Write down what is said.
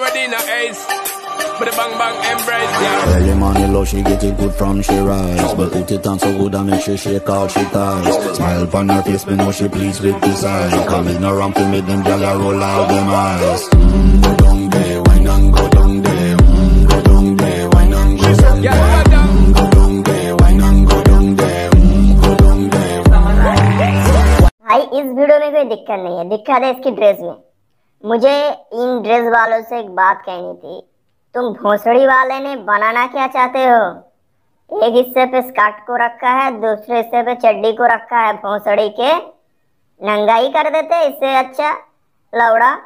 Already no ace. But the bang bang embrace, yeah. Early morning low, she get it good from she rise But put it on so good and make she shake all she ties Smile upon her face, me know she pleased with this eye Come in around to make them gyal roll out them eyes mm, Go down there, wine and go down there mm, Go down there, wine and go down there mm, Go down there, wine and go down there mm, Go down there भाई इस video में कोई दिक्कत नहीं है दिक्कत है इसकी ड्रेस में मुझे इन ड्रेस वालों से एक बात कहनी थी। तुम भोसड़ी वाले ने बनाना क्या चाहते हो? एक हिस्से पे स्कर्ट को रखा है, दूसरे हिस्से पे चड्डी को रखा है। भोसड़ी के नंगाई कर देते, इससे अच्छा लौड़ा।